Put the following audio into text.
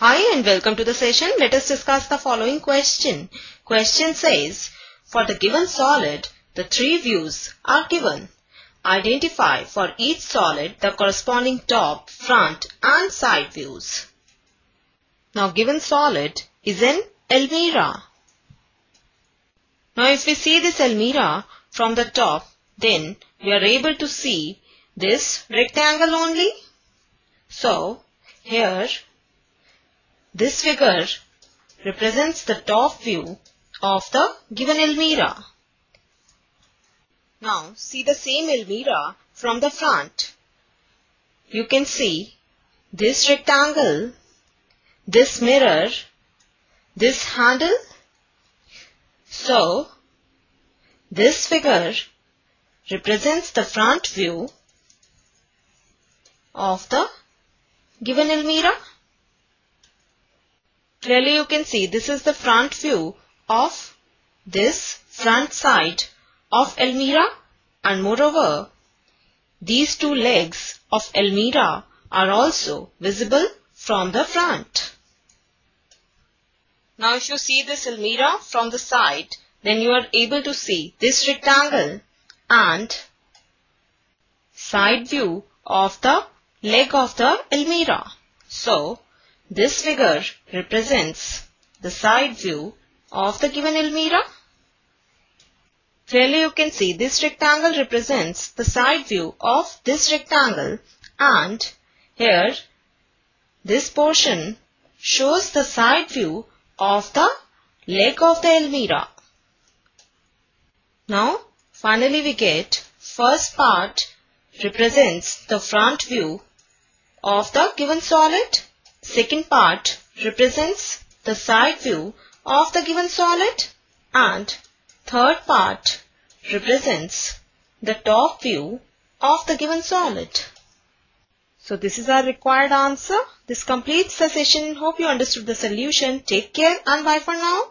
Hi and welcome to the session. Let us discuss the following question. Question says, for the given solid, the three views are given. Identify for each solid the corresponding top, front and side views. Now given solid is an almirah. Now if we see this almirah from the top, then we are able to see this rectangle only. So here this figure represents the top view of the given almirah. Now see the same almirah from the front. You can see this rectangle, this mirror, this handle. So this figure represents the front view of the given almirah. Clearly you can see this is the front view of this front side of almirah and moreover these two legs of almirah are also visible from the front. Now if you see this almirah from the side then you are able to see this rectangle and side view of the leg of the almirah. So this figure represents the side view of the given almirah. Clearly you can see this rectangle represents the side view of this rectangle and here this portion shows the side view of the leg of the almirah. Now finally we get first part represents the front view of the given solid Second part represents the side view of the given solid and third part represents the top view of the given solid. So this is our required answer. This completes the session. Hope you understood the solution. Take care and bye for now.